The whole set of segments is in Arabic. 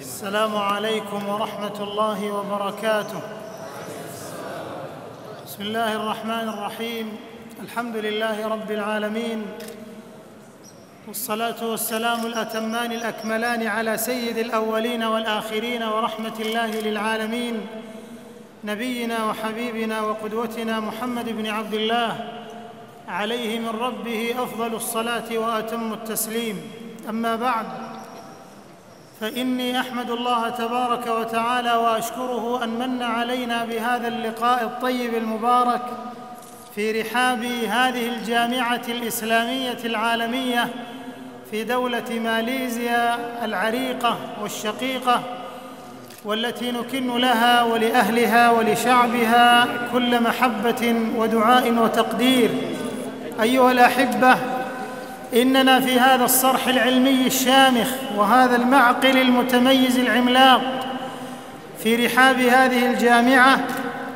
السلام عليكم ورحمة الله وبركاته. بسم الله الرحمن الرحيم. الحمد لله رب العالمين. والصلاة والسلام الأتمان الأكملان على سيد الأولين والآخرين ورحمة الله للعالمين. نبينا وحبيبنا وقدوتنا محمد بن عبد الله عليه من ربه أفضل الصلاة وأتم التسليم. أما بعد فإني أحمد الله تبارك وتعالى وأشكره أن من علينا بهذا اللقاء الطيب المبارك في رحاب هذه الجامعة الإسلامية العالمية في دولة ماليزيا العريقة والشقيقة والتي نكن لها ولأهلها ولشعبها كل محبة ودعاء وتقدير. أيها الأحبة إننا في هذا الصرح العلمي الشامخ وهذا المعقل المتميز العملاق في رحاب هذه الجامعة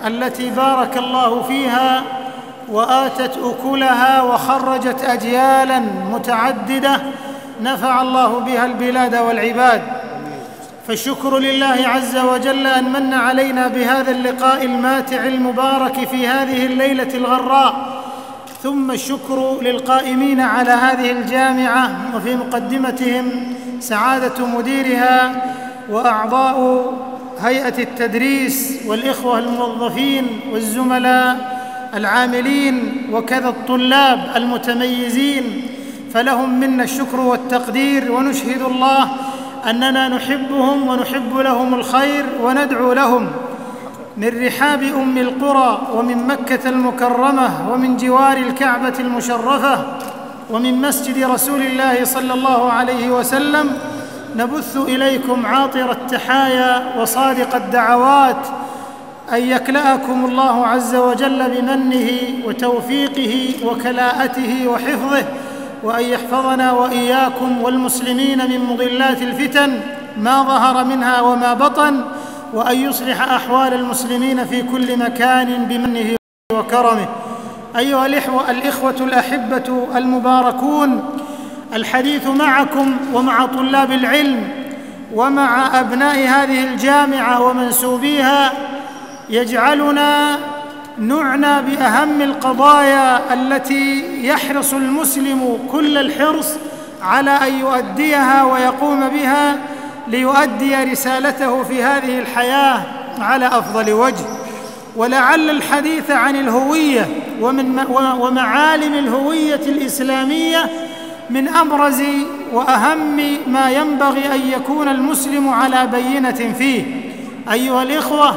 التي بارك الله فيها وآتت أكلها وخرجت اجيالا متعددة نفع الله بها البلاد والعباد. فالشكر لله عز وجل أن من علينا بهذا اللقاء الماتع المبارك في هذه الليلة الغراء. ثم الشكر للقائمين على هذه الجامعة وفي مقدمتهم سعادة مديرها وأعضاء هيئة التدريس والإخوة الموظفين والزملاء العاملين وكذا الطلاب المتميزين. فلهم منا الشكر والتقدير ونشهد الله أننا نحبهم ونحب لهم الخير وندعو لهم من رحاب أم القرى ومن مكة المكرمة ومن جوار الكعبة المشرفة ومن مسجد رسول الله صلى الله عليه وسلم نبث إليكم عاطر التحايا وصادق الدعوات أن يكلأكم الله عز وجل بمنه وتوفيقه وكلاءته وحفظه وأن يحفظنا وإياكم والمسلمين من مضلات الفتن ما ظهر منها وما بطن وأن يصلح أحوال المسلمين في كل مكان بمنه وكرمه. أيها الاخوه الأحبة المباركون الحديث معكم ومع طلاب العلم ومع أبناء هذه الجامعة ومنسوبيها يجعلنا نعنى بأهم القضايا التي يحرص المسلم كل الحرص على أن يؤديها ويقوم بها ليؤدي رسالته في هذه الحياة على أفضل وجه. ولعل الحديث عن الهوية ومن ومعالم الهوية الإسلامية من أبرز وأهم ما ينبغي أن يكون المسلم على بينة فيه. أيها الإخوة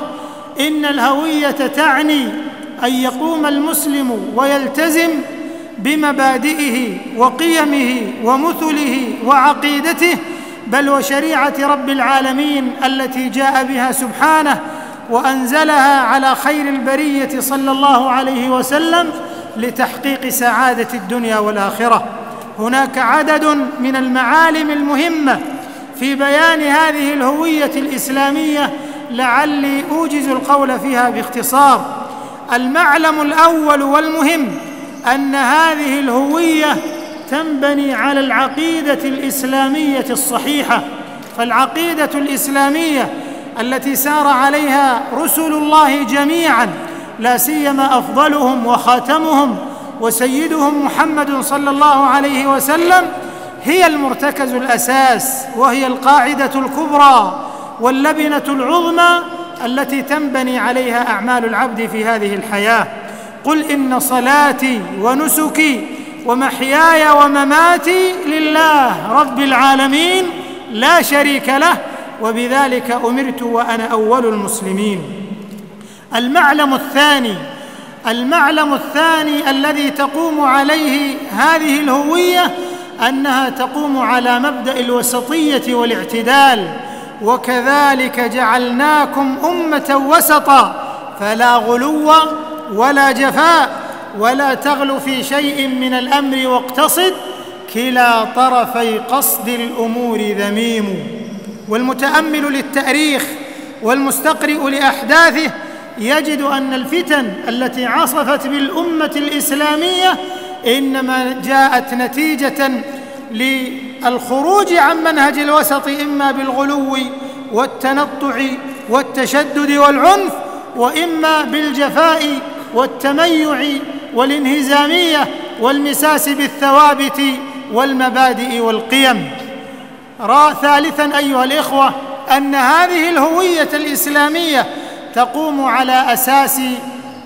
إن الهوية تعني أن يقوم المسلم ويلتزم بمبادئه وقيمه ومثله وعقيدته بل وشريعة رب العالمين التي جاء بها سبحانه وأنزلها على خير البرية صلى الله عليه وسلم لتحقيق سعادة الدنيا والآخرة. هناك عدد من المعالم المهمة في بيان هذه الهوية الإسلامية لعلي أوجز القول فيها باختصار. المعلم الأول والمهم أن هذه الهوية تنبني على العقيدة الإسلامية الصحيحة فالعقيدة الإسلامية التي سار عليها رسل الله جميعا لا سيما أفضلهم وخاتمهم وسيدهم محمد صلى الله عليه وسلم هي المرتكز الأساس وهي القاعدة الكبرى واللبنة العظمى التي تنبني عليها أعمال العبد في هذه الحياة. قل إن صلاتي ونسكي ومحياي ومماتي لله رب العالمين لا شريك له وبذلك أمرت وأنا أول المسلمين. المعلم الثاني المعلم الثاني الذي تقوم عليه هذه الهوية أنها تقوم على مبدأ الوسطية والاعتدال. وكذلك جعلناكم أمة وسطا فلا غلو ولا جفاء. ولا تغل في شيء من الأمر واقتصد كلا طرفي قصد الأمور ذميم. والمتأمل للتأريخ والمستقرئ لأحداثه يجد أن الفتن التي عصفت بالأمة الإسلامية إنما جاءت نتيجة بالخروج عن منهج الوسط إما بالغلو والتنطع والتشدد والعنف وإما بالجفاء والتميع والانهزامية والمساس بالثوابت والمبادئ والقيم. را ثالثا أيها الإخوة أن هذه الهوية الإسلامية تقوم على أساس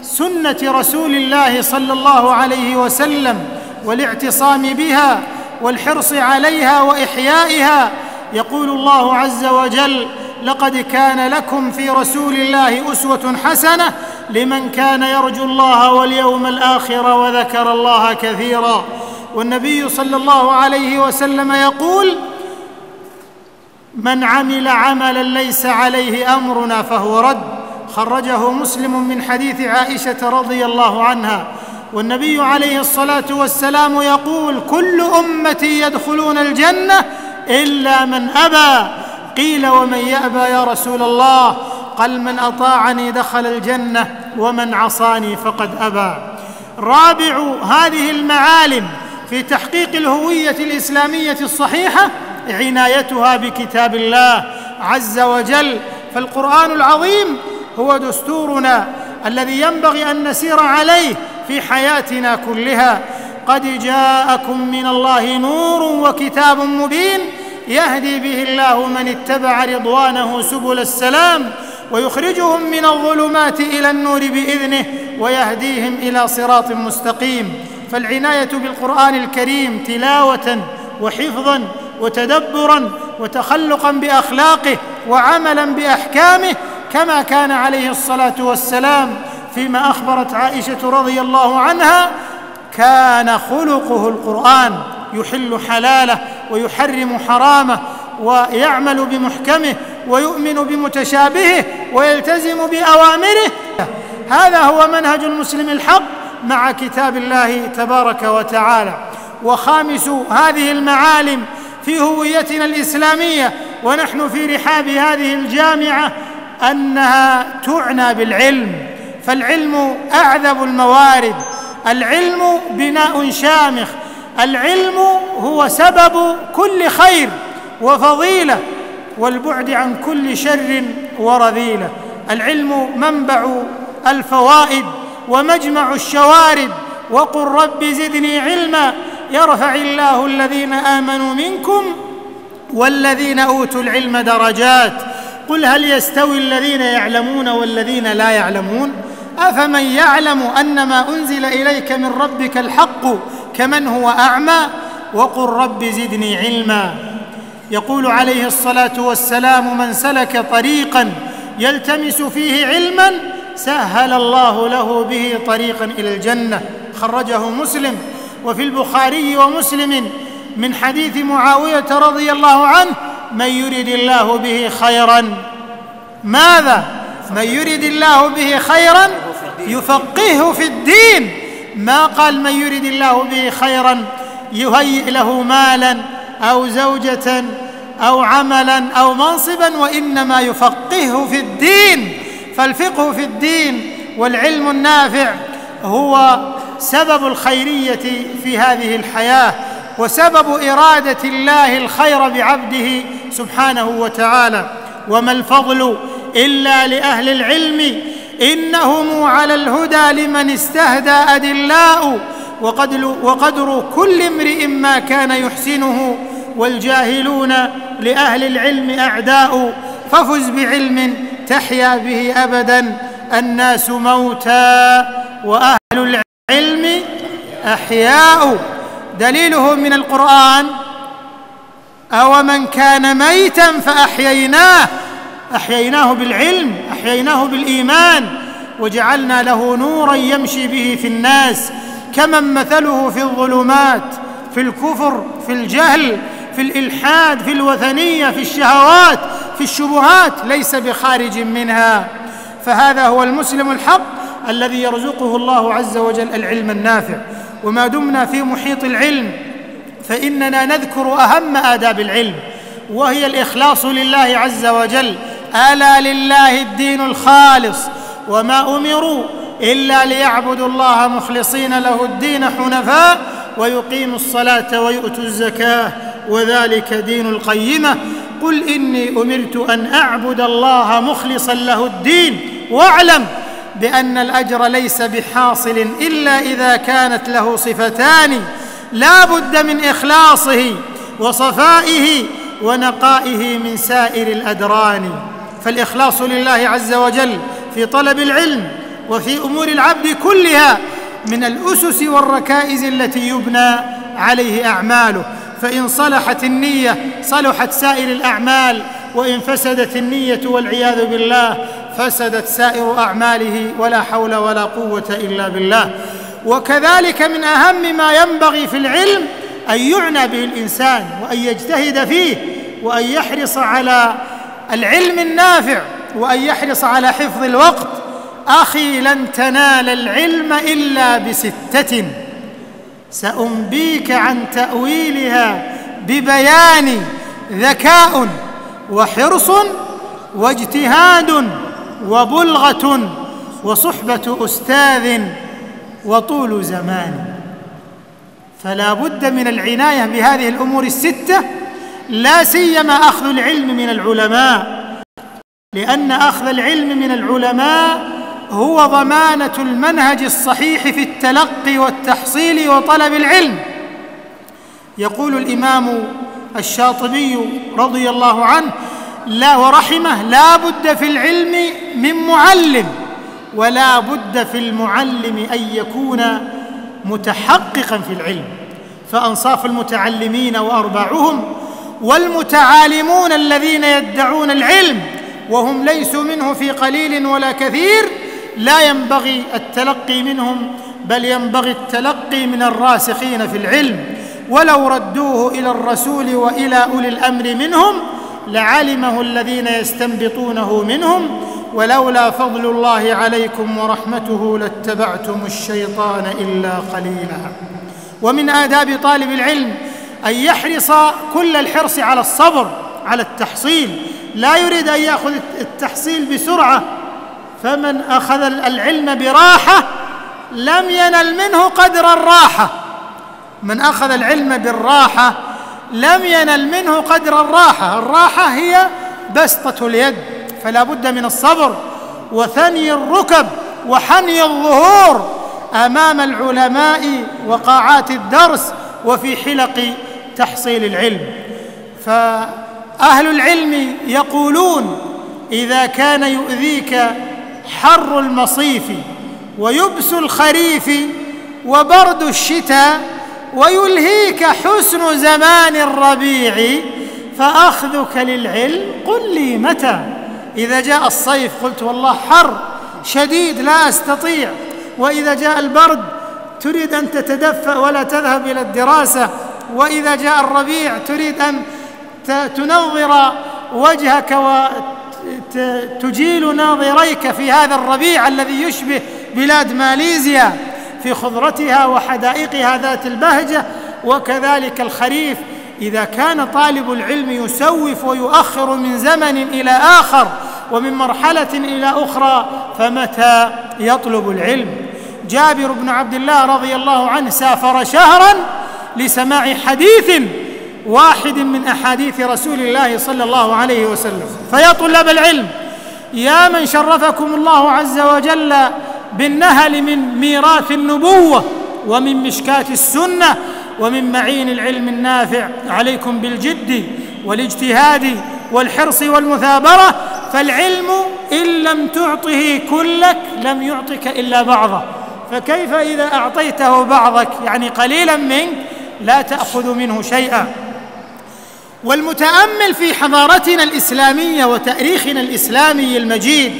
سنة رسول الله صلى الله عليه وسلم والاعتصام بها والحرص عليها وإحيائها. يقول الله عز وجل لقد كان لكم في رسول الله أسوة حسنة لمن كان يرجو الله واليوم الآخر وذكر الله كثيرا. والنبي صلى الله عليه وسلم يقول من عمل عملا ليس عليه أمرنا فهو رد. خرجه مسلم من حديث عائشة رضي الله عنها. والنبي عليه الصلاة والسلام يقول كل أمتي يدخلون الجنة إلا من أبى. قيل ومن يأبى يا رسول الله؟ قال من أطاعني دخل الجنة. ومن عصاني فقد أبى. رابع هذه المعالم في تحقيق الهوية الإسلامية الصحيحة عنايتها بكتاب الله عز وجل. فالقرآن العظيم هو دستورنا الذي ينبغي أن نسير عليه في حياتنا كلها. قد جاءكم من الله نور وكتاب مبين يهدي به الله من اتبع رضوانه سبل السلام. ويخرجهم من الظلمات إلى النور بإذنه ويهديهم إلى صراط مستقيم. فالعناية بالقرآن الكريم تلاوة وحفظا وتدبرا وتخلقا بأخلاقه وعملا بأحكامه كما كان عليه الصلاة والسلام. فيما أخبرت عائشة رضي الله عنها كان خلقه القرآن يحل حلاله ويحرم حرامه ويعمل بمحكمه ويؤمن بمتشابهه ويلتزم بأوامره. هذا هو منهج المسلم الحق مع كتاب الله تبارك وتعالى. وخامس هذه المعالم في هويتنا الإسلامية ونحن في رحاب هذه الجامعة أنها تعنى بالعلم. فالعلم أعذب الموارد. العلم بناء شامخ. العلم هو سبب كل خير وفضيلة. والبعد عن كل شر ورذيلة. العلم منبع الفوائد ومجمع الشوارد. وقل رب زدني علما. يرفع الله الذين آمنوا منكم والذين أوتوا العلم درجات. قل هل يستوي الذين يعلمون والذين لا يعلمون؟ أفمن يعلم أن ما أنزل إليك من ربك الحق كمن هو أعمى؟ وقل رب زدني علما. يقول عليه الصلاة والسلام من سلك طريقا يلتمس فيه علما سهل الله له به طريقا إلى الجنة. خرجه مسلم. وفي البخاري ومسلم من حديث معاوية رضي الله عنه من يرد الله به خيرا. ماذا؟ من يرد الله به خيرا يفقهه في الدين. ما قال من يرد الله به خيرا؟ يهيئ له مالا. أو زوجة أو عملا أو منصبا وإنما يفقهه في الدين. فالفقه في الدين والعلم النافع هو سبب الخيرية في هذه الحياة وسبب إرادة الله الخير بعبده سبحانه وتعالى. وما الفضل إلا لأهل العلم؟ إنهم على الهدى لمن استهدى أدلاء وقدر كل امرئ ما كان يحسنه والجاهلون لأهل العلم أعداء ففز بعلم تحيا به ابدا. الناس موتى وأهل العلم أحياء. دليله من القرآن أو من كان ميتا فاحييناه احييناه بالعلم احييناه بالايمان وجعلنا له نورا يمشي به في الناس. كمن مثله في الظلمات في الكفر في الجهل. في الإلحاد في الوثنية في الشهوات في الشبهات ليس بخارج منها. فهذا هو المسلم الحق الذي يرزقه الله عز وجل العلم النافع. وما دمنا في محيط العلم فإننا نذكر أهم آداب العلم وهي الإخلاص لله عز وجل. ألا لله الدين الخالص وما أمروا إلا ليعبدوا الله مخلصين له الدين حنفاء ويقيموا الصلاة ويؤتوا الزكاة. وذلك دين القيمة. قل إني أمرت أن أعبد الله مخلصا له الدين. واعلم بأن الأجر ليس بحاصل إلا إذا كانت له صفتان. لا بد من إخلاصه وصفائه ونقائه من سائر الأدران. فالإخلاص لله عز وجل في طلب العلم وفي أمور العبد كلها من الأسس والركائز التي يبنى عليه أعماله. فإن صلحت النية صلحت سائر الأعمال وإن فسدت النية والعياذ بالله فسدت سائر أعماله ولا حول ولا قوة إلا بالله. وكذلك من أهم ما ينبغي في العلم أن يعنى به الإنسان وأن يجتهد فيه وأن يحرص على العلم النافع وأن يحرص على حفظ الوقت. أخي لن تنال العلم إلا بستة. سأنبيك عن تأويلها ببيان ذكاء وحرص واجتهاد وبلغة وصحبة أستاذ وطول زمان. فلا بد من العناية بهذه الأمور الستة لا سيما أخذ العلم من العلماء لأن أخذ العلم من العلماء هو ضمانة المنهج الصحيح في التلقي والتحصيل وطلب العلم. يقول الإمام الشاطبي رضي الله عنه لا ورحمة لا بد في العلم من معلم ولا بد في المعلم أن يكون متحققا في العلم. فأنصاف المتعلمين وأرباعهم والمتعالمون الذين يدعون العلم وهم ليسوا منه في قليل ولا كثير لا ينبغي التلقي منهم بل ينبغي التلقي من الراسخين في العلم. ولو ردوه إلى الرسول وإلى أولي الأمر منهم لعلمه الذين يستنبطونه منهم. ولولا فضل الله عليكم ورحمته لاتبعتم الشيطان إلا قليلا. ومن آداب طالب العلم أن يحرص كل الحرص على الصبر على التحصيل. لا يريد أن يأخذ التحصيل بسرعة فمن أخذ العلم براحة لم ينل منه قدر الراحة. من أخذ العلم بالراحة لم ينل منه قدر الراحة. الراحة هي بسطة اليد فلا بد من الصبر وثني الركب وحني الظهور أمام العلماء وقاعات الدرس وفي حلق تحصيل العلم. فأهل العلم يقولون إذا كان يؤذيك حر المصيف ويبس الخريف وبرد الشتاء ويلهيك حسن زمان الربيع فأخذك للعلم قل لي متى؟ إذا جاء الصيف قلت والله حر شديد لا أستطيع وإذا جاء البرد تريد أن تتدفأ ولا تذهب إلى الدراسة وإذا جاء الربيع تريد أن تنظر وجهك وتجيل ناظريك في هذا الربيع الذي يشبه بلاد ماليزيا في خضرتها وحدائقها ذات البهجة وكذلك الخريف. إذا كان طالب العلم يسوف ويؤخر من زمن إلى آخر ومن مرحلة إلى أخرى فمتى يطلب العلم؟ جابر بن عبد الله رضي الله عنه سافر شهرا لسماع حديث واحد من أحاديث رسول الله صلى الله عليه وسلم. فيا طلاب العلم يا من شرفكم الله عز وجل بالنهل من ميراث النبوة ومن مشكاه السنة ومن معين العلم النافع عليكم بالجد والاجتهاد والحرص والمثابرة. فالعلم إن لم تعطه كلك لم يعطك إلا بعضه. فكيف إذا أعطيته بعضك؟ يعني قليلا منك لا تأخذ منه شيئا. والمتأمل في حضارتنا الإسلامية وتأريخنا الإسلامي المجيد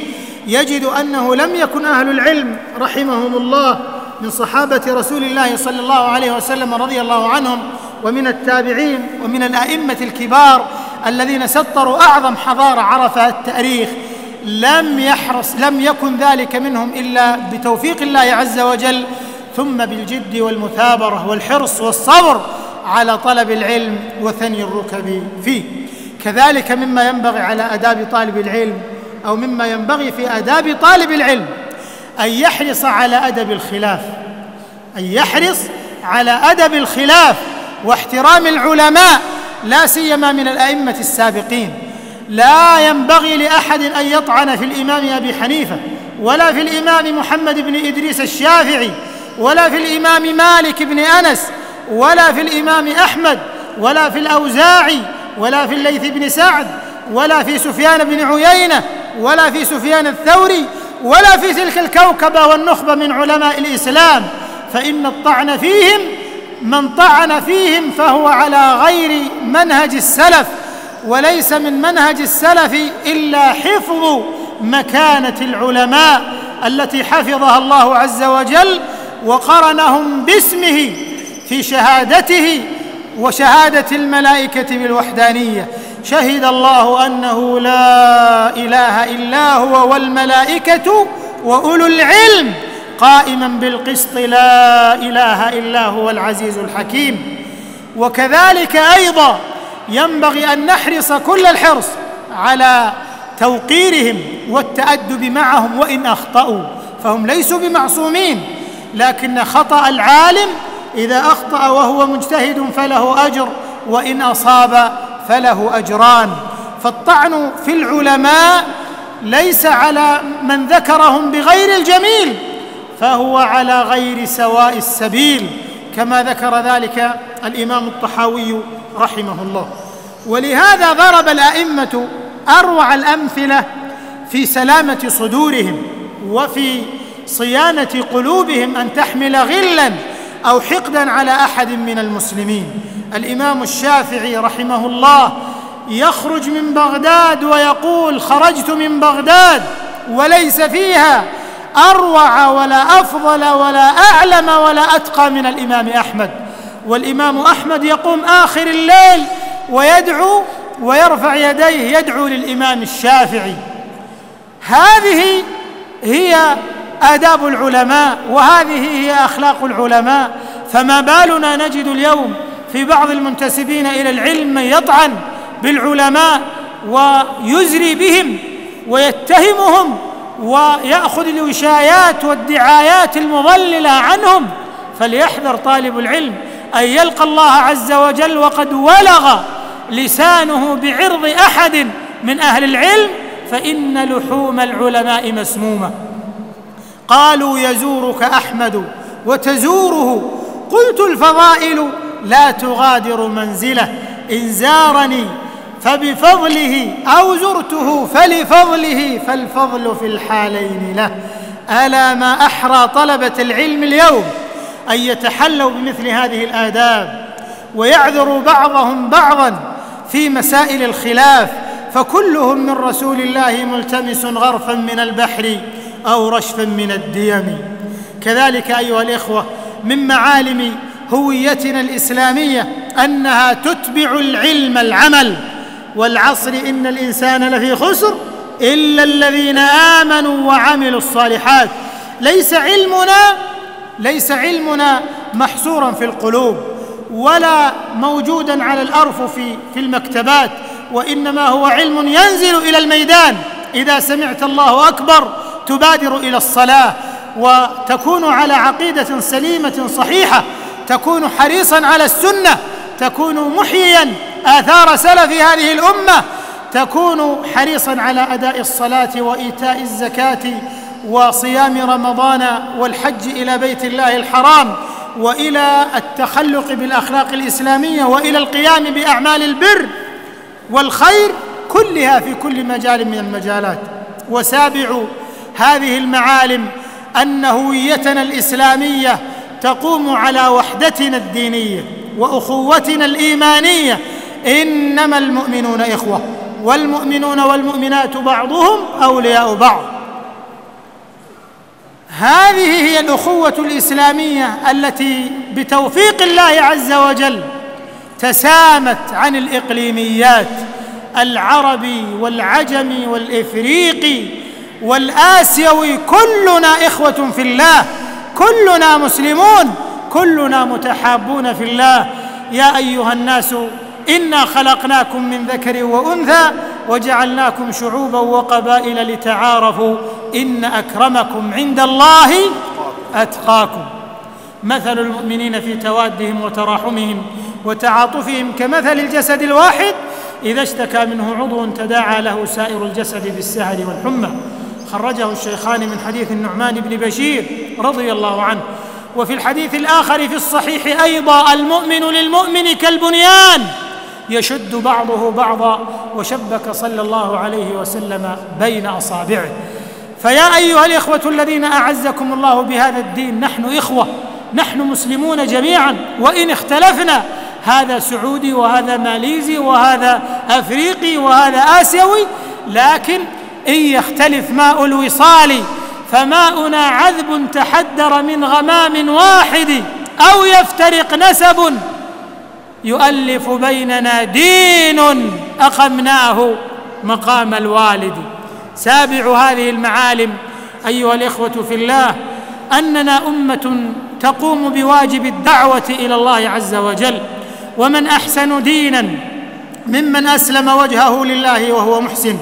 يجد أنه لم يكن أهل العلم رحمهم الله من صحابة رسول الله صلى الله عليه وسلم رضي الله عنهم ومن التابعين ومن الأئمة الكبار الذين سطروا أعظم حضارة عرفها التأريخ. لم يحرص لم يكن ذلك منهم إلا بتوفيق الله عز وجل ثم بالجد والمثابرة والحرص والصبر على طلب العلم وثني الركب فيه. كذلك مما ينبغي على آداب طالب العلم أو مما ينبغي في آداب طالب العلم أن يحرص على أدب الخلاف أن يحرص على أدب الخلاف واحترام العلماء لا سيما من الأئمة السابقين. لا ينبغي لأحد أن يطعن في الإمام أبي حنيفة ولا في الإمام محمد بن إدريس الشافعي ولا في الإمام مالك بن أنس ولا في الإمام أحمد ولا في الأوزاعي ولا في الليث بن سعد ولا في سفيان بن عيينة ولا في سفيان الثوري ولا في تلك الكوكبه والنخبه من علماء الإسلام. فإن الطعن فيهم من طعن فيهم فهو على غير منهج السلف. وليس من منهج السلف إلا حفظ مكانة العلماء التي حفظها الله عز وجل وقرنهم باسمه. في شهادته وشهادة الملائكة بالوحدانية. شهد الله أنه لا إله إلا هو والملائكة وأولو العلم. قائما بالقسط لا إله إلا هو العزيز الحكيم. وكذلك أيضا ينبغي أن نحرص كل الحرص على توقيرهم والتأدب معهم وإن أخطأوا. فهم ليسوا بمعصومين لكن خطأ العالم إذا أخطأ وهو مجتهد فله أجر وإن أصاب فله أجران. فالطعن في العلماء ليس على من ذكرهم بغير الجميل فهو على غير سواء السبيل كما ذكر ذلك الإمام الطحاوي رحمه الله. ولهذا ضرب الأئمة أروع الأمثلة في سلامة صدورهم وفي صيانة قلوبهم أن تحمل غلا أو حقدا على أحد من المسلمين. الإمام الشافعي رحمه الله يخرج من بغداد ويقول خرجت من بغداد وليس فيها أروع ولا أفضل ولا أعلم ولا أتقى من الإمام أحمد. والإمام أحمد يقوم آخر الليل ويدعو ويرفع يديه يدعو للإمام الشافعي. هذه هي آداب العلماء وهذه هي أخلاق العلماء. فما بالنا نجد اليوم في بعض المنتسبين إلى العلم من يطعن بالعلماء ويزري بهم ويتهمهم ويأخذ الوشايات والدعايات المضللة عنهم. فليحذر طالب العلم أن يلقى الله عز وجل وقد ولغ لسانه بعرض أحد من أهل العلم فإن لحوم العلماء مسمومة. قالوا يزورك أحمد وتزوره. قلت الفضائل لا تغادر منزله. إن زارني فبفضله أو زرته فلفضله فالفضل في الحالين له. ألا ما أحرى طلبة العلم اليوم أن يتحلوا بمثل هذه الآداب ويعذروا بعضهم بعضا في مسائل الخلاف فكلهم من رسول الله ملتمس غرفا من البحر. أو رشفا من الديم. كذلك أيها الإخوة من معالم هويتنا الإسلامية أنها تتبع العلم العمل. والعصر إن الإنسان لفي خسر إلا الذين آمنوا وعملوا الصالحات. ليس علمنا ليس علمنا محصورا في القلوب ولا موجودا على الارفف في المكتبات وإنما هو علم ينزل إلى الميدان. إذا سمعت الله أكبر تبادر إلى الصلاة وتكون على عقيدة سليمة صحيحة تكون حريصا على السنة تكون محييا آثار سلف هذه الأمة تكون حريصا على أداء الصلاة وإيتاء الزكاة وصيام رمضان والحج إلى بيت الله الحرام وإلى التخلق بالأخلاق الإسلامية وإلى القيام بأعمال البر والخير كلها في كل مجال من المجالات. وسابعوا هذه المعالم أن هويتنا الإسلامية تقوم على وحدتنا الدينية وأخوتنا الإيمانية. إنما المؤمنون إخوة والمؤمنون والمؤمنات بعضهم أولياء بعض. هذه هي الأخوة الإسلامية التي بتوفيق الله عز وجل تسامت عن الإقليميات العربي والعجمي والإفريقي والآسيوي كلنا إخوة في الله كلنا مسلمون كلنا متحابون في الله. يا أيها الناس إنا خلقناكم من ذكر وأنثى وجعلناكم شعوبا وقبائل لتعارفوا. إن أكرمكم عند الله أتقاكم. مثل المؤمنين في توادهم وتراحمهم وتعاطفهم كمثل الجسد الواحد. إذا اشتكى منه عضو تداعى له سائر الجسد بالسهر والحمى. خرجه الشيخان من حديث النعمان بن بشير رضي الله عنه. وفي الحديث الآخر في الصحيح أيضا المؤمن للمؤمن كالبنيان. يشد بعضه بعضا وشبك صلى الله عليه وسلم بين أصابعه. فيا أيها الإخوة الذين أعزكم الله بهذا الدين نحن إخوة نحن مسلمون جميعا وإن اختلفنا هذا سعودي وهذا ماليزي وهذا أفريقي وهذا آسيوي لكن إن يختلف ماء الوصال فماؤنا عذب تحدر من غمام واحد أو يفترق نسب يؤلف بيننا دين أقمناه مقام الوالد. سابع هذه المعالم أيها الإخوة في الله أننا أمة تقوم بواجب الدعوة إلى الله عز وجل ومن أحسن دينا ممن أسلم وجهه لله وهو محسن.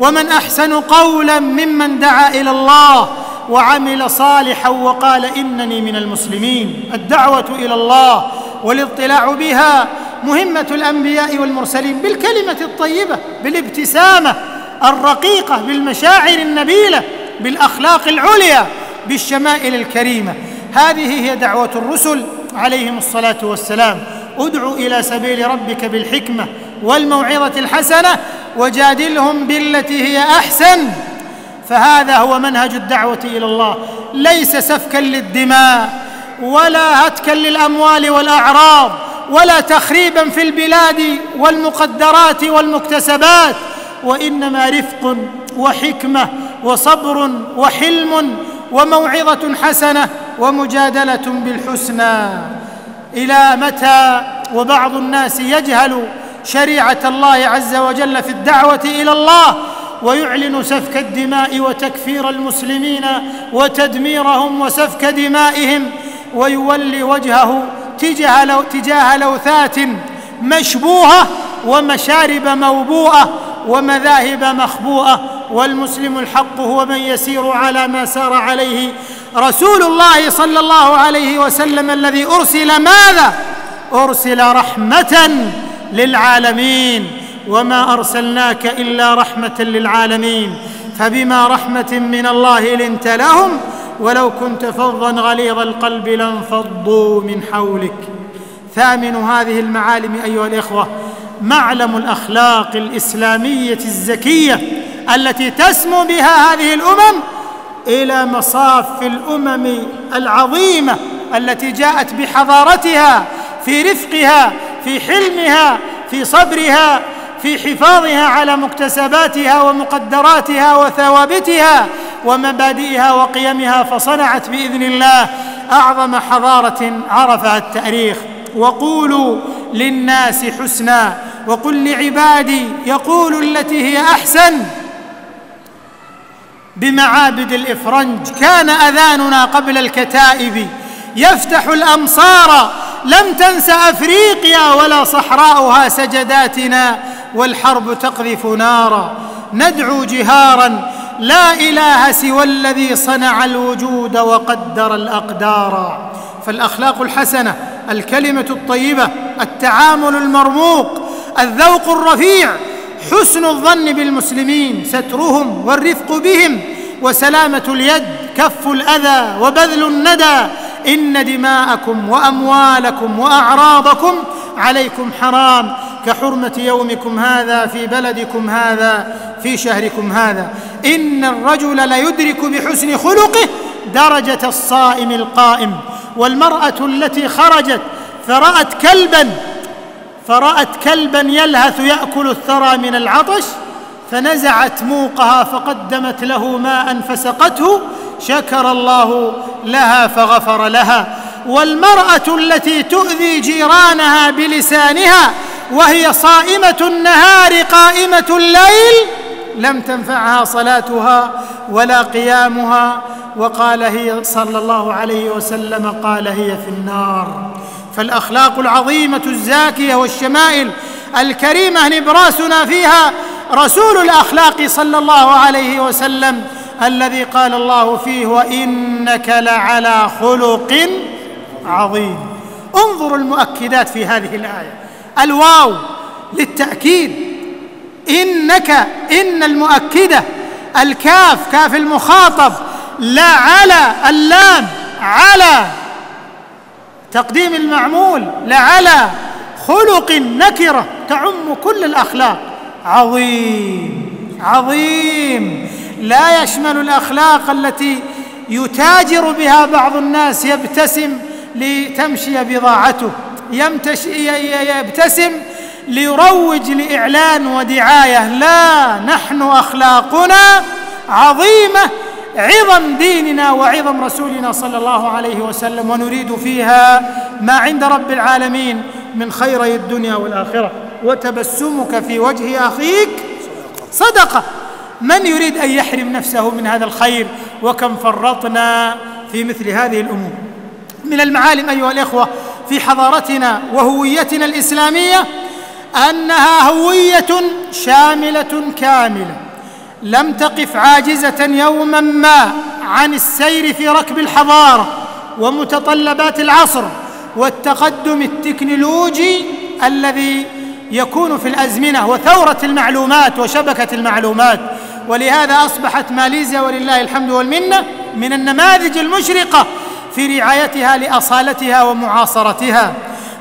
ومن أحسن قولا ممن دعا إلى الله وعمل صالحا وقال إنني من المسلمين. الدعوة إلى الله والاطلاع بها مهمة الأنبياء والمرسلين بالكلمة الطيبة بالابتسامة الرقيقة بالمشاعر النبيلة بالأخلاق العليا بالشمائل الكريمة. هذه هي دعوة الرسل عليهم الصلاة والسلام. ادع إلى سبيل ربك بالحكمة والموعظة الحسنة وجادلهم بالتي هي أحسن فهذا هو منهج الدعوة إلى الله. ليس سفكا للدماء ولا هتكا للأموال والأعراض ولا تخريبا في البلاد والمقدرات والمكتسبات. وإنما رفق وحكمة وصبر وحلم وموعظة حسنة ومجادلة بالحسنى. إلى متى وبعض الناس يجهل شريعة الله عز وجل في الدعوة إلى الله ويعلن سفك الدماء وتكفير المسلمين وتدميرهم وسفك دمائهم ويولي وجهه تجاه, تجاه لوثات مشبوهة ومشارب موبوءة ومذاهب مخبوءة. والمسلم الحق هو من يسير على ما سار عليه رسول الله صلى الله عليه وسلم الذي أرسل ماذا؟ أرسل رحمة. للعالمين وما أرسلناك إلا رحمة للعالمين فبما رحمة من الله لنت لهم ولو كنت فظا غليظ القلب لانفضوا من حولك. ثامن هذه المعالم أيها الإخوة معلم الأخلاق الإسلامية الزكية التي تسمو بها هذه الأمم إلى مصاف الأمم العظيمة التي جاءت بحضارتها في رفقها في حلمها في صبرها في حفاظها على مكتسباتها ومقدراتها وثوابتها ومبادئها وقيمها فصنعت بإذن الله أعظم حضارة عرفها التاريخ. وقولوا للناس حسنا وقل لعبادي يقول التي هي أحسن. بمعابد الإفرنج كان أذاننا قبل الكتائب يفتح الأمصار لم تنس أفريقيا ولا صحراؤها سجداتنا والحرب تقذف نارا. ندعو جهارا لا إله سوى الذي صنع الوجود وقدر الأقدار. فالأخلاق الحسنة الكلمة الطيبة التعامل المرموق الذوق الرفيع حسن الظن بالمسلمين سترهم والرفق بهم وسلامة اليد كف الأذى وبذل الندى إن دماءكم وأموالكم وأعراضكم عليكم حرام كحرمة يومكم هذا في بلدكم هذا في شهركم هذا. إن الرجل ليدرك بحسن خلقه درجة الصائم القائم والمرأة التي خرجت فرأت كلبا فرأت كلبا يلهث يأكل الثرى من العطش فنزعت موقها فقدمت له ماء فسقته شكر الله لها فغفر لها. والمرأة التي تؤذي جيرانها بلسانها وهي صائمة النهار قائمة الليل لم تنفعها صلاتها ولا قيامها. وقال هي صلى الله عليه وسلم قال هي في النار. فالأخلاق العظيمة الزاكية والشمائل الكريمة نبراسنا فيها رسول الأخلاق صلى الله عليه وسلم. الذي قال الله فيه وإنك لعلى خلق عظيم. انظروا المؤكدات في هذه الآية. الواو للتأكيد. إنك إن المؤكدة الكاف كاف المخاطب لا على اللام على. تقديم المعمول لعلى خلق نكرة تعم كل الأخلاق. عظيم عظيم. لا يشمل الأخلاق التي يتاجر بها بعض الناس يبتسم لتمشي بضاعته يبتسم ليروج لإعلان ودعاية. لا نحن أخلاقنا عظيمة عظم ديننا وعظم رسولنا صلى الله عليه وسلم ونريد فيها ما عند رب العالمين من خيري الدنيا والآخرة. وتبسمك في وجه أخيك صدقة. من يريد أن يحرم نفسه من هذا الخير وكم فرطنا في مثل هذه الأمور. من المعالم أيها الإخوة في حضارتنا وهويتنا الإسلامية أنها هوية شاملة كاملة. لم تقف عاجزة يوما ما عن السير في ركب الحضارة ومتطلبات العصر والتقدم التكنولوجي الذي يكون في الأزمنة وثورة المعلومات وشبكة المعلومات ولهذا أصبحت ماليزيا ولله الحمد والمنة من النماذج المشرقة في رعايتها لأصالتها ومعاصرتها.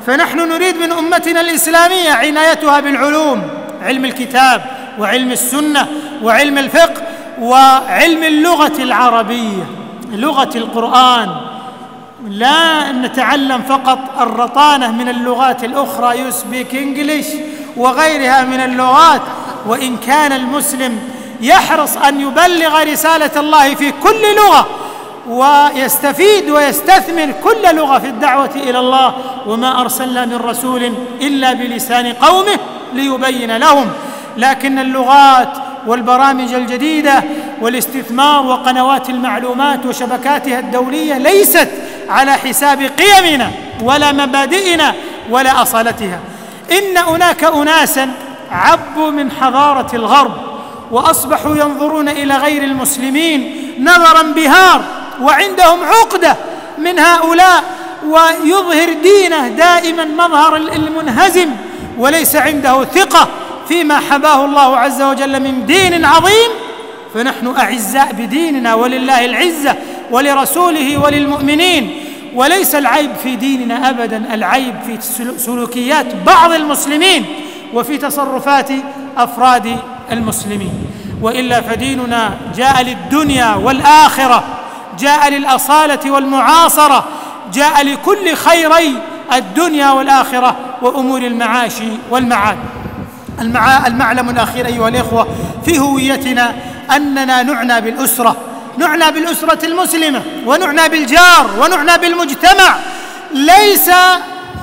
فنحن نريد من أمتنا الإسلامية عنايتها بالعلوم علم الكتاب وعلم السنة وعلم الفقه وعلم اللغة العربية لغة القرآن. لا نتعلم فقط الرطانة من اللغات الأخرى يسبيك انجليش وغيرها من اللغات. وإن كان المسلم يحرص أن يبلغ رسالة الله في كل لغة ويستفيد ويستثمر كل لغة في الدعوة إلى الله وما أرسلنا من رسول إلا بلسان قومه ليبين لهم. لكن اللغات والبرامج الجديدة والاستثمار وقنوات المعلومات وشبكاتها الدولية ليست على حساب قيمنا ولا مبادئنا ولا أصالتها. إن هناك اناسا عبوا من حضارة الغرب وأصبحوا ينظرون إلى غير المسلمين نظر انبهار وعندهم عقدة من هؤلاء ويظهر دينه دائما مظهر المنهزم وليس عنده ثقة فيما حباه الله عز وجل من دين عظيم. فنحن أعزاء بديننا ولله العزة ولرسوله وللمؤمنين. وليس العيب في ديننا ابدا العيب في سلوكيات بعض المسلمين وفي تصرفات أفراد المسلمين. وإلا فديننا جاء للدنيا والآخرة جاء للأصالة والمعاصرة جاء لكل خيري الدنيا والآخرة وأمور المعاش والمعاد. المعلم الأخير أيها الإخوة في هويتنا أننا نعنى بالأسرة نعنى بالأسرة المسلمة ونعنى بالجار ونعنى بالمجتمع. ليس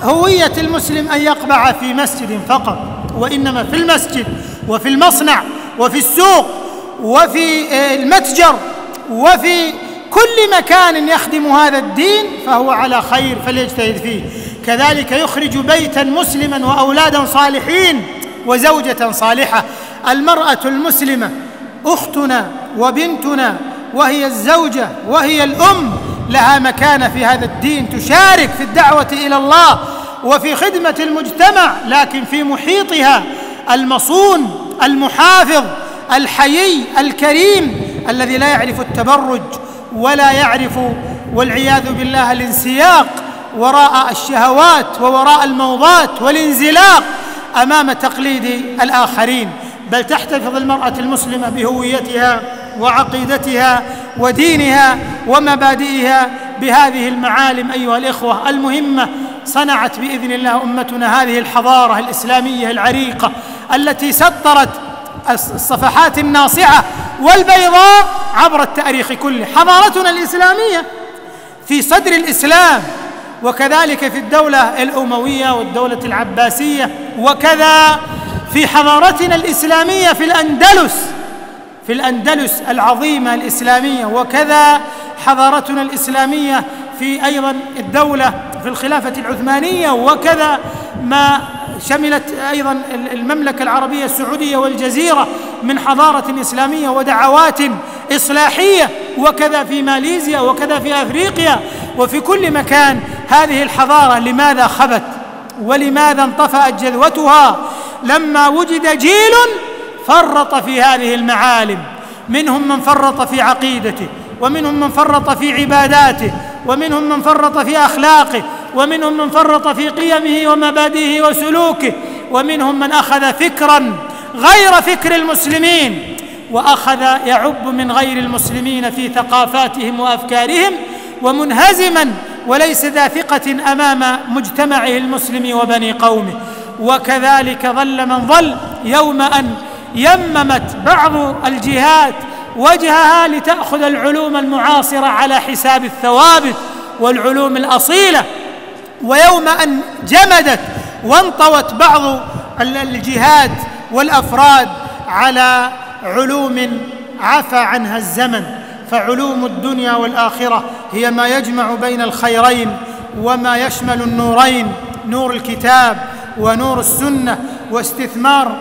هوية المسلم أن يقبع في مسجد فقط وإنما في المسجد. وفي المصنع وفي السوق وفي المتجر وفي كل مكان يخدم هذا الدين فهو على خير فليجتهد فيه. كذلك يخرج بيتا مسلما وأولادا صالحين وزوجة صالحة. المرأة المسلمة أختنا وبنتنا وهي الزوجة وهي الأم لها مكانة في هذا الدين تشارك في الدعوة إلى الله وفي خدمة المجتمع لكن في محيطها المصون المحافظ الحيي الكريم الذي لا يعرف التبرج ولا يعرف والعياذ بالله الانسياق وراء الشهوات ووراء الموضات والانزلاق أمام تقليد الآخرين. بل تحتفظ المرأة المسلمة بهويتها وعقيدتها ودينها ومبادئها بهذه المعالم أيها الإخوة المهمة صنعت بإذن الله أمتنا هذه الحضارة الإسلامية العريقة التي سطرت الصفحات الناصعة والبيضاء عبر التاريخ كله. حضارتنا الإسلامية في صدر الإسلام وكذلك في الدولة الأموية والدولة العباسية وكذا في حضارتنا الإسلامية في الأندلس في الأندلس العظيمة الإسلامية وكذا حضارتنا الإسلامية في أيضا الدولة في الخلافة العثمانية وكذا ما شملت أيضا المملكة العربية السعودية والجزيرة من حضارة إسلامية ودعوات إصلاحية وكذا في ماليزيا وكذا في أفريقيا وفي كل مكان. هذه الحضارة لماذا خبت ولماذا انطفأت جذوتها؟ لما وجد جيل فرط في هذه المعالم منهم من فرط في عقيدته ومنهم من فرط في عباداته ومنهم من فرط في أخلاقه ومنهم من فرط في قيمه ومبادئه وسلوكه ومنهم من أخذ فكرا غير فكر المسلمين وأخذ يعب من غير المسلمين في ثقافاتهم وأفكارهم ومنهزما وليس ذا ثقة أمام مجتمعه المسلم وبني قومه. وكذلك ظل من ظل يوم أن يممت بعض الجهات وجهها لتأخذ العلوم المعاصرة على حساب الثوابت والعلوم الأصيلة. ويوم أن جمدت وانطوت بعض الجهات والأفراد على علوم عفى عنها الزمن. فعلوم الدنيا والآخرة هي ما يجمع بين الخيرين وما يشمل النورين نور الكتاب ونور السنة واستثمار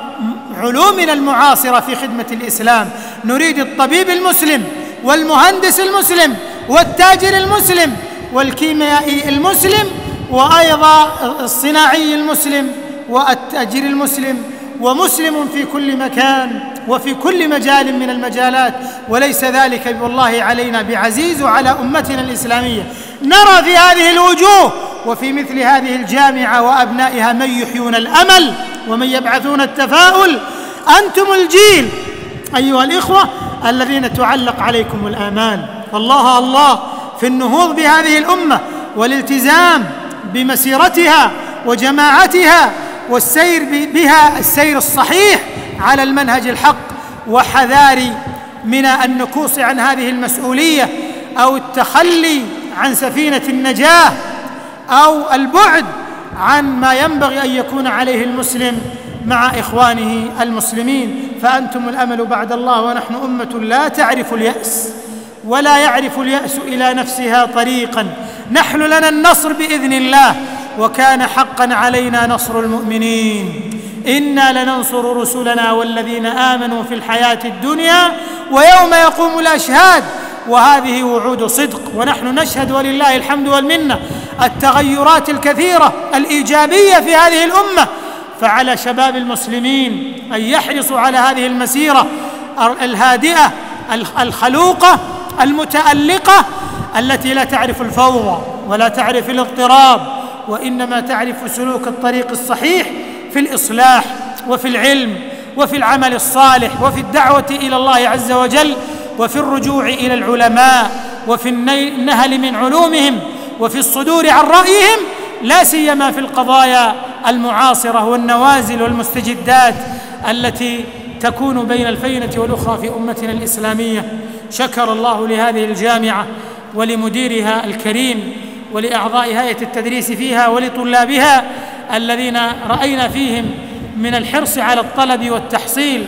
علومنا المعاصرة في خدمة الإسلام. نريد الطبيب المسلم والمهندس المسلم والتاجر المسلم والكيميائي المسلم وأيضا الصناعي المسلم والتاجر المسلم ومسلم في كل مكان وفي كل مجال من المجالات. وليس ذلك والله علينا بعزيز وعلى أمتنا الإسلامية. نرى في هذه الوجوه وفي مثل هذه الجامعة وأبنائها من يحيون الأمل ومن يبعثون التفاؤل أنتم الجيل. أيها الإخوة الذين تعلق عليكم الامال الله الله في النهوض بهذه الأمة والالتزام بمسيرتها وجماعتها والسير بها السير الصحيح على المنهج الحق وحذار من النكوص عن هذه المسؤولية أو التخلي عن سفينة النجاة أو البعد عن ما ينبغي أن يكون عليه المسلم مع إخوانه المسلمين. فأنتم الأمل بعد الله ونحن أمة لا تعرف اليأس ولا يعرف اليأس إلى نفسها طريقا. نحن لنا النصر بإذن الله وكان حقا علينا نصر المؤمنين. إنا لننصر رسلنا والذين آمنوا في الحياة الدنيا ويوم يقوم الأشهاد. وهذه وعود صدق ونحن نشهد ولله الحمد والمنة. التغيرات الكثيرة الإيجابية في هذه الأمة. فعلى شباب المسلمين أن يحرصوا على هذه المسيرة الهادئة الخلوقة المتألقة التي لا تعرف الفوضى ولا تعرف الاضطراب وإنما تعرف سلوك الطريق الصحيح في الإصلاح وفي العلم وفي العمل الصالح وفي الدعوة إلى الله عز وجل وفي الرجوع إلى العلماء وفي النهل من علومهم. وفي الصدور عن رأيهم لا سيما في القضايا المعاصرة والنوازل والمستجدات التي تكون بين الفينة والأخرى في أمتنا الإسلامية. شكر الله لهذه الجامعة ولمديرها الكريم ولأعضاء هيئة التدريس فيها ولطلابها الذين رأينا فيهم من الحرص على الطلب والتحصيل.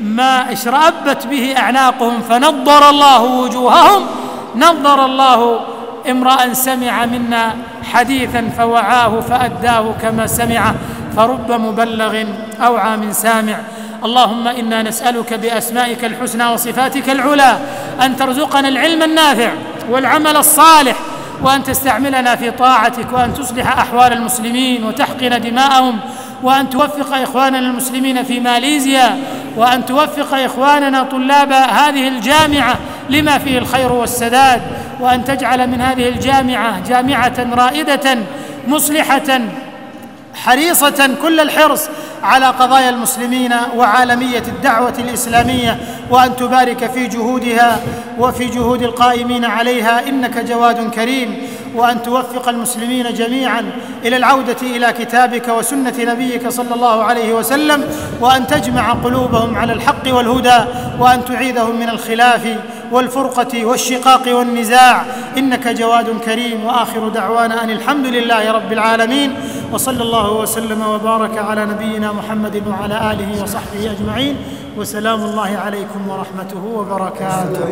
ما إشرأبت به أعناقهم فنضر الله وجوههم نضر الله امرأ سمع منا حديثا فوعاه فأداه كما سمعه فرب مبلغ أوعى من سامع. اللهم إنا نسألك بأسمائك الحسنى وصفاتك العلى أن ترزقنا العلم النافع والعمل الصالح وأن تستعملنا في طاعتك وأن تصلح أحوال المسلمين وتحقن دماءهم وأن توفق إخواننا المسلمين في ماليزيا وأن توفق إخواننا طلاب هذه الجامعة لما فيه الخير والسداد. وأن تجعل من هذه الجامعة جامعة رائدة مصلحة حريصة كل الحرص على قضايا المسلمين وعالمية الدعوة الإسلامية وأن تبارك في جهودها وفي جهود القائمين عليها إنك جواد كريم وأن توفق المسلمين جميعا إلى العودة إلى كتابك وسنة نبيك صلى الله عليه وسلم وأن تجمع قلوبهم على الحق والهدى وأن تعيدهم من الخلاف والفرقة والشقاق والنزاع. إنك جواد كريم وآخر دعوانا أن الحمد لله رب العالمين. وصلى الله وسلم وبارك على نبينا محمد وعلى آله وصحبه أجمعين. وسلام الله عليكم ورحمته وبركاته.